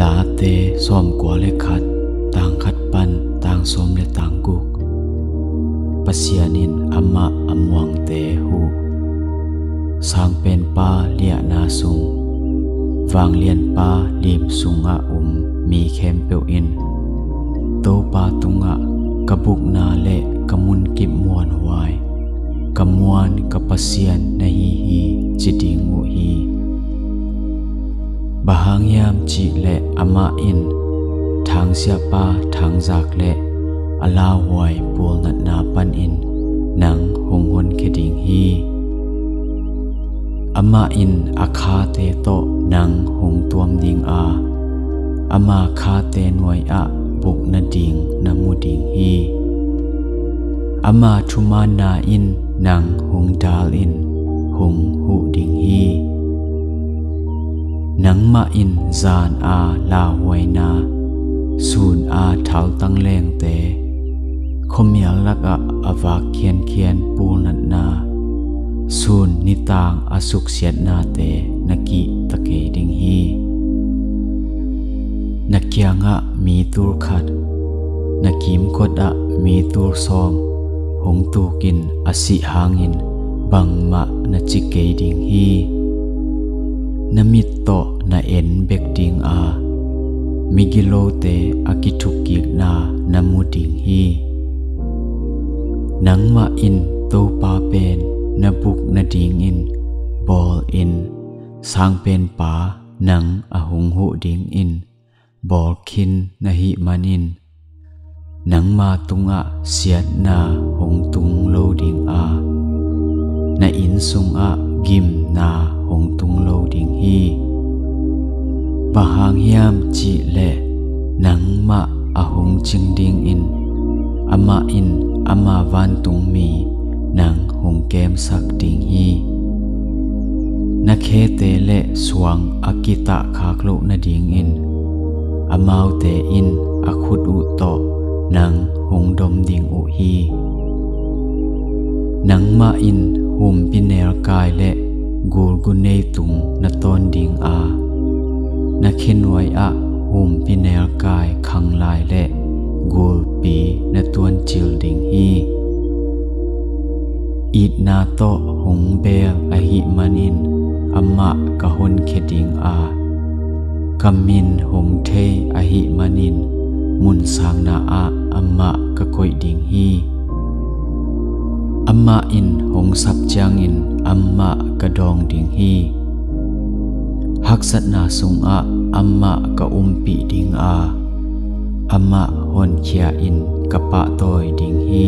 ลาเตส้อมกัวเลขัดต่างขัดปันต่างสมและต่างกุกปัสยานินอัมมะอัมวังเตหูสางเป็นปาเลียนาสุงฟางเลียนปาลีมสุงอาอุมมีเข้มเปียวอินโตปาตุงะกระบุกนาเละกมุนกิบมวนวายกมวนกปัสยานนฮีฮีจิดิงูฮีางยามจีและอามาอินทางเสียปาทางจากและอลาววยปูนัดนาปันอินนังหงหนเคดิงฮีอามาอินอาคาเตโตนังหงตวมดิงอา อามาคาเตนวยอะบุกนัดิงนามูดิงฮีอามาชุมานาอินนังหงดาลอินมาอินจานอาลาหวยนาสูนอาเถาตั้งแลงเตคมยาลักอะอวากเขียนเขียนปูนันนาสูนนิตางอาสุกเสียนาเตนักิตะเกดิงฮีนักเกีงะมีตูรขัดนักกิมกดะมีตูรซอมหงตูกินอาสิหางินบังมะนัจิเกดิงฮี namit to na en bek ting a migilo te akitukik na namuting hi nang ma in to pa pen na buk na ding in ball in sang pen pa nang ahung hu ding in ball kin na hi manin nang ma tunga siat na hong tung lo ding a na in sung a gim na hong tung lo ding hi hang yam chi le nang ma a hong ching ding in ama in ama van tung mi nang hong kem sak ding hi na khe te le suang akita khak lo na ding in amau te in akhut u to nang hong dom ding u hi nang ma in หุ่มปินเนรกายและกูลกุเนตุงนตอนดิงอานาเขนไวอะหุ่มปินเนรกายขังลายและกูลปีนตวนจิลดิงฮีอิดนาโตหงเบลอหิมันินอมะกะฮนเคดิงอากามินหงเทอหิมันิน มุนสางนาอะอมะกะคอยดิงฮี amma in hong sap chang in amma kadong ding hi haksat na sung a amma ka umpi ding a amma hon khia in kapa toy ding hi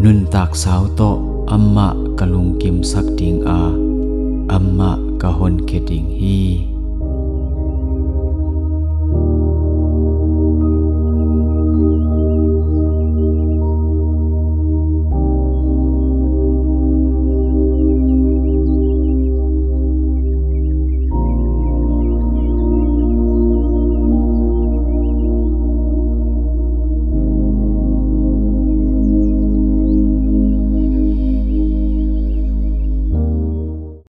nun tak sao to amma lung kim sak ding a amma ka hon ke ding hi